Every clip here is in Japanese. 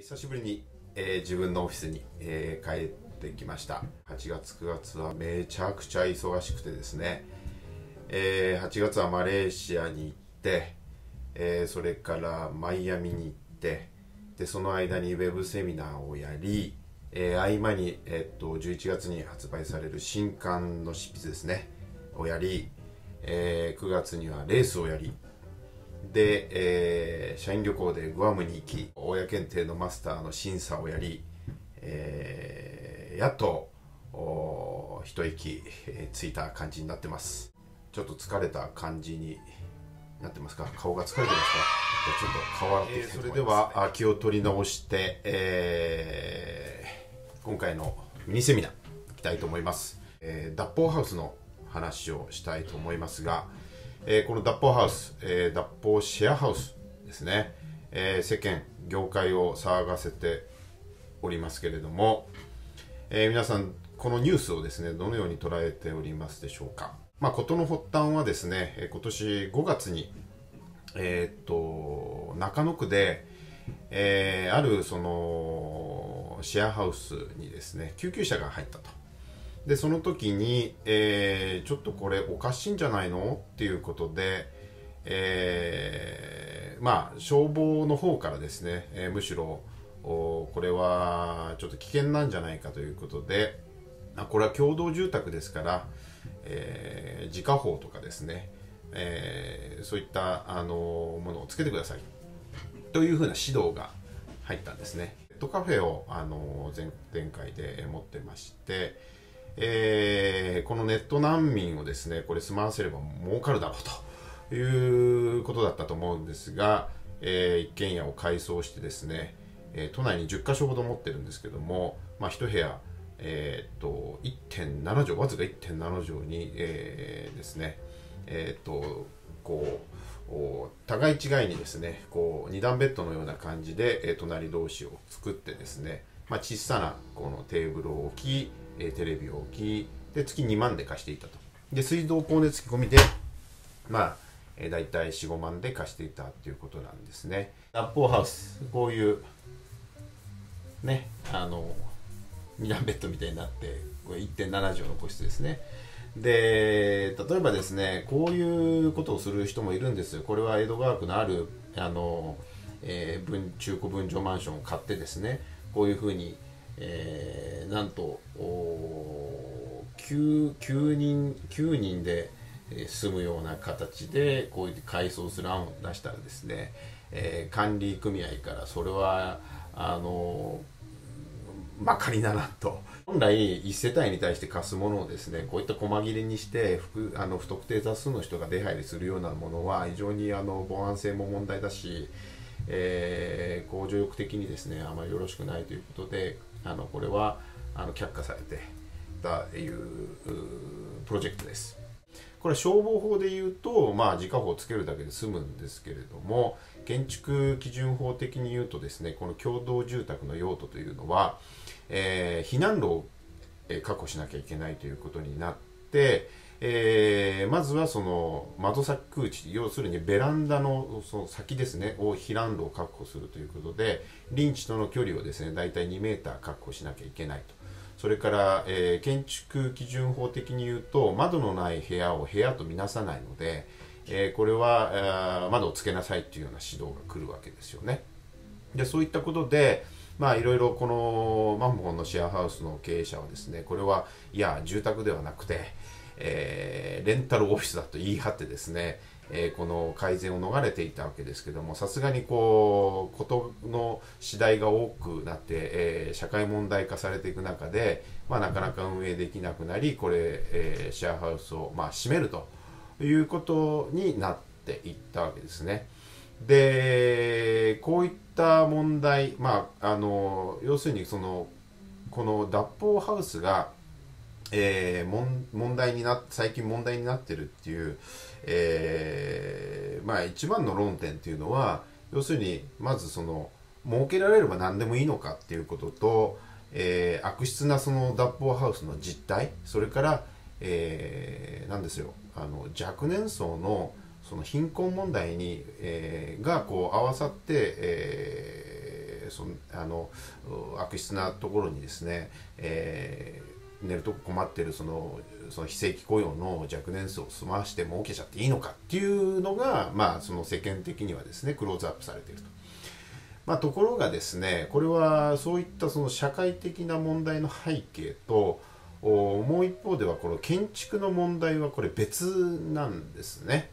久しぶりに、えー自分のオフィスに、えー帰ってきました。8月9月はめちゃくちゃ忙しくてですね、えー8月はマレーシアに行って、えーそれからマイアミに行ってでその間にウェブセミナーをやり、えー合間に、えっと11月に発売される新刊の執筆ですねをやり、えー9月にはレースをやりで、えー社員旅行でグアムに行き親検定のマスターの審査をやり、えーやっと一息、えーついた感じになってます。ちょっと疲れた感じになってますか？顔が疲れてますか？じゃあちょっと顔洗ってきて、それではあ気を取り直して、えー今回のミニセミナーいきたいと思います、えー脱法ハウスの話をしたいと思いますが、えーこの脱法ハウス、えー脱法シェアハウスですね、えー世間業界を騒がせておりますけれども、えー皆さんこのニュースをですねどのように捉えておりますでしょうか？まあ事の発端はですねえー今年5月にえっと中野区で、えーあるそのシェアハウスにですね救急車が入ったと。でその時に、えーちょっとこれおかしいんじゃないの？っていうことで、えーまあ消防の方からですね、えーむしろおこれはちょっと危険なんじゃないかということであこれは共同住宅ですから、え自家宝とかですね、えそういったあのものをつけてくださいというふうな指導が入ったんですね。ネットカフェをあの前前回で持ってまして、えーこのネット難民をですねこれ住まわせれば儲かるだろうということだったと思うんですが、えー一軒家を改装してですね、えー都内に10箇所ほど持ってるんですけども、まあ、一部屋えーっと1.7畳わずか1.7畳に、えーですねえーとこう互い違いにですねこう二段ベッドのような感じで、えー隣同士を作ってですね、まあ、小さなこのテーブルを置き、えーテレビを置きで月2万で貸していたと。で水道光熱費込みでまあ、えー、大体45万で貸していたということなんですね。脱法ハウスこういうねあの2段ベッドみたいになってこれ1.7畳の個室ですね。で例えばですねこういうことをする人もいるんですよ。これは江戸川区のあるあの、えー中古分譲マンションを買ってですねこういうふうに、えーなんと 9, 9人9人で住むような形でこういう改装する案を出したらですね、えー管理組合からそれはあのまかりなと。本来1世帯に対して貸すものをですねこういった細切れにして不あの不特定多数の人が出入りするようなものは非常にあの防犯性も問題だし、えー、控除欲的にですねあまりよろしくないということであのこれはあの却下されてたいうプロジェクトです。これは消防法でいうと、まあ、自家法をつけるだけで済むんですけれども建築基準法的に言うとですねこの共同住宅の用途というのは、えー避難路を確保しなきゃいけないということになって、えーまずはその窓先空地要するにベランダのその先ですねを避難路を確保するということで臨地との距離をですね大体2メーター確保しなきゃいけないと。それから、えー建築基準法的に言うと窓のない部屋を部屋とみなさないので、えーこれは、窓をつけなさいというような指導が来るわけですよね。でそういったことでまあいろいろこのマンボンのシェアハウスの経営者はですねこれはいや住宅ではなくて、えーレンタルオフィスだと言い張ってですね、えーこの改善を逃れていたわけですけどもさすがにこうことの次第が多くなって、えー社会問題化されていく中で、まあ、なかなか運営できなくなりこれ、えーシェアハウスを、まあ、閉めるということになっていったわけですね。でこういった問題、まあ、あの要するにそのこの脱法ハウスが、えー問題にな最近問題になってるっていう、えーまあ、一番の論点っていうのは要するにまずその儲けられれば何でもいいのかっていうことと、えー悪質なその脱法ハウスの実態それから、えーなんですよ。あの若年層のその貧困問題に、えーがこう合わさって、えーー、そあの悪質なところにですね、えー、寝ると困ってるそのその非正規雇用の若年層を済まして儲けちゃっていいのかっていうのが、まあ、その世間的にはですねクローズアップされていると。まあ、ところがですねこれはそういったその社会的な問題の背景ともう一方ではこの建築の問題はこれ別なんですね。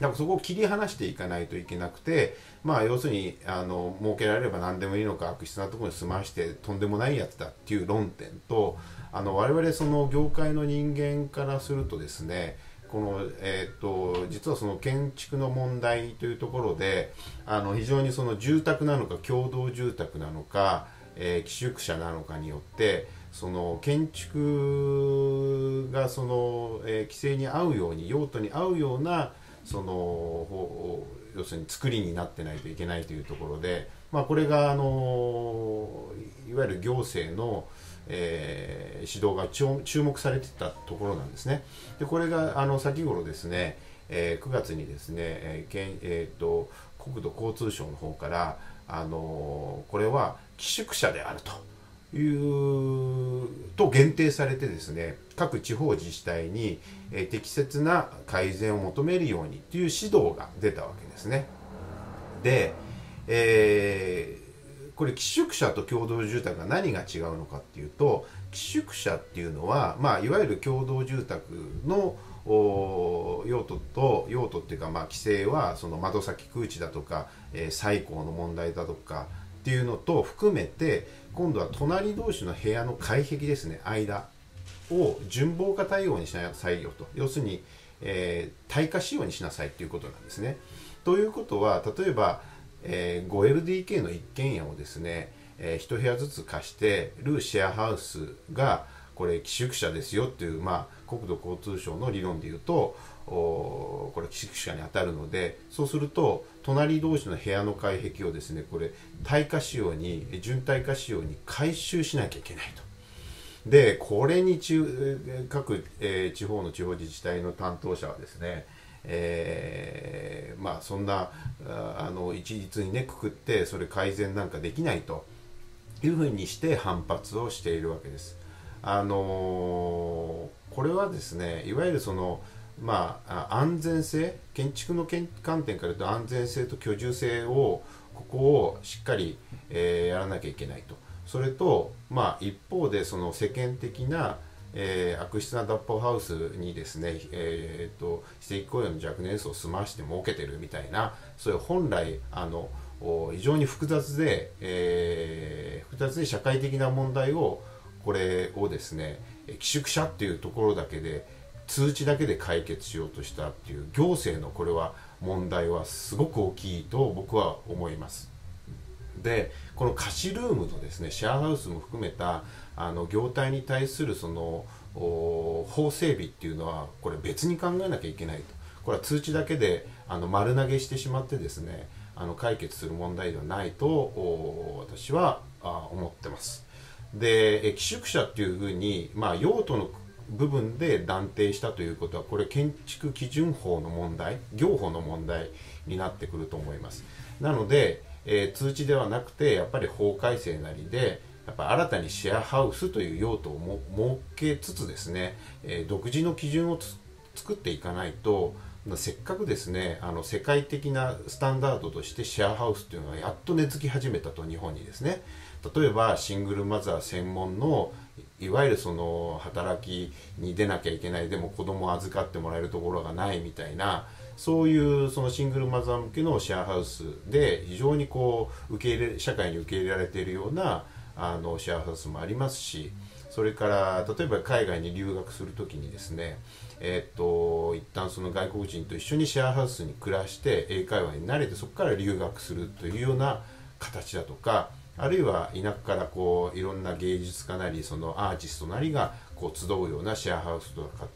だからそこを切り離していかないといけなくて、まあ、要するにあの儲けられれば何でもいいのか悪質なところに済ましてとんでもないやつだっていう論点とあの我々その業界の人間からするとですねこの、えーと、実はその建築の問題というところであの非常にその住宅なのか共同住宅なのか、えー、寄宿舎なのかによってその建築がその、えー、規制に合うように用途に合うようなその要するに作りになってないといけないというところで、まあ、これがあのいわゆる行政の、えー、指導が注目されてたところなんですね。でこれがあの先頃ですね、えー、9月にですね、えーえーと、国土交通省の方からあのこれは寄宿舎であると。いうと限定されてですね各地方自治体に、え、適切な改善を求めるようにという指導が出たわけですね。で、えー、これ寄宿舎と共同住宅が何が違うのかっていうと寄宿舎っていうのは、まあ、いわゆる共同住宅の用途と用途っていうか、まあ、規制はその窓先空地だとか、えー、最高の問題だとかっていうのと含めて今度は隣同士の部屋の外壁ですね間を順防化対応にしなさいよと要するに、えー、耐火仕様にしなさいっていうことなんですね。ということは例えば、えー、5LDK の一軒家をですね、えー、1部屋ずつ貸してるシェアハウスがこれ寄宿舎ですよっていう、まあ、国土交通省の理論で言うとこれ寄宿舎に当たるのでそうすると隣同士の部屋の外壁をですねこれ耐火仕様に準耐火仕様に改修しなきゃいけないと。でこれに中各、えー、地方の地方自治体の担当者はですねえー、まあそんなあの一律にねくくってそれ改善なんかできないというふうにして反発をしているわけです。あのー、これはですねいわゆるそのまあ、安全性？建築の観点から言うと安全性と居住性をここをしっかり、えー、やらなきゃいけないと。それと、まあ、一方でその世間的な、えー、悪質な脱法ハウスにですね、えーと、非正規雇用の若年層を済まして儲けてるみたいなそういう本来あの非常に複雑で、えー、複雑で社会的な問題をこれをですね寄宿舎っていうところだけで通知だけで解決しようとしたっていう行政のこれは問題はすごく大きいと僕は思います。でこの貸しルームのですねシェアハウスも含めたあの業態に対するその法整備っていうのはこれ別に考えなきゃいけないとこれは通知だけであの丸投げしてしまってですねあの解決する問題ではないと私は思ってます。で寄宿舎っていうふうに、まあ、用途の部分で断定したということはこれ建築基準法の問題業法の問題になってくると思います。なので、えー、通知ではなくてやっぱり法改正なりでやっぱ新たにシェアハウスという用途をも設けつつですね、えー、独自の基準を作っていかないとせっかくですねあの世界的なスタンダードとしてシェアハウスというのがやっと根付き始めたと日本にですね。例えばシングルマザー専門のいわゆるその働きに出なきゃいけないでも子供を預かってもらえるところがないみたいなそういうそのシングルマザー向けのシェアハウスで非常にこう受け入れ社会に受け入れられているようなあのシェアハウスもありますしそれから例えば海外に留学する時にですねえー、っと一旦その外国人と一緒にシェアハウスに暮らして英会話に慣れてそこから留学するというような形だとかあるいは田舎からこういろんな芸術家なりそのアーティストなりがこう集うようなシェアハウスとか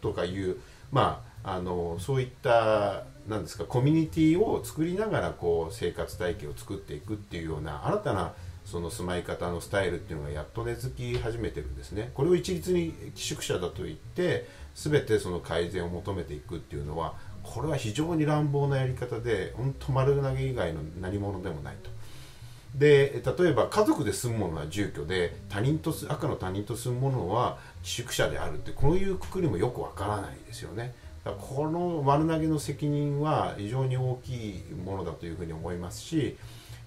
とかいうまああのそういったなんですかコミュニティを作りながらこう生活体系を作っていくっていうような新たなその住まい方のスタイルっていうのがやっと根付き始めてるんですね。これを一律に寄宿舎だと言って全てその改善を求めていくっていうのはこれは非常に乱暴なやり方で本当丸投げ以外の何者でもないと。で例えば家族で住むものは住居で他人と赤の他人と住むものは寄宿舎であるってこういうくくりもよくわからないですよね。この丸投げの責任は非常に大きいものだというふうに思いますし、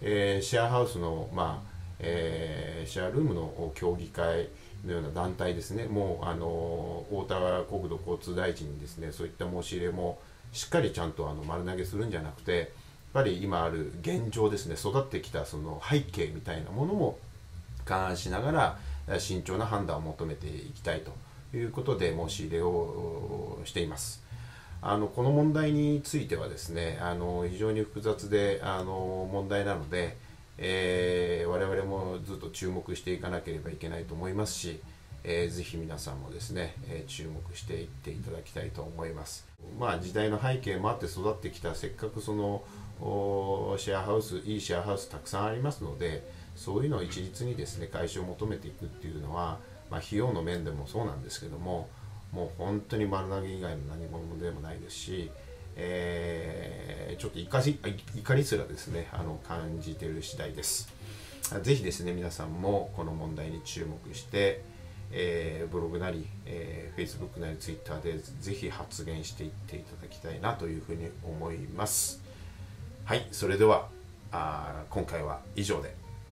えー、シェアハウスの、まあえー、シェアルームの協議会のような団体ですねもうあの太田国土交通大臣にですねそういった申し入れもしっかりちゃんとあの丸投げするんじゃなくてやっぱり今ある現状ですね育ってきたその背景みたいなものも勘案しながら慎重な判断を求めていきたいということで申し入れをしています。あのこの問題についてはですねあの非常に複雑であの問題なので、えー、我々もずっと注目していかなければいけないと思いますし、えー、ぜひ皆さんもですね、えー、注目していっていただきたいと思います。まあ、時代の背景もあって育ってきたせっかくそのシェアハウスいいシェアハウスたくさんありますのでそういうのを一律にですね解消を求めていくっていうのは、まあ、費用の面でもそうなんですけどももう本当に丸投げ以外の何者でもないですし、えー、ちょっと怒り怒りすらですねあの感じてる次第です。ぜひですね皆さんもこの問題に注目して、えー、ブログなり、えー、Facebook なり Twitter でぜひ発言していっていただきたいなというふうに思います。はいそれではあ今回は以上で。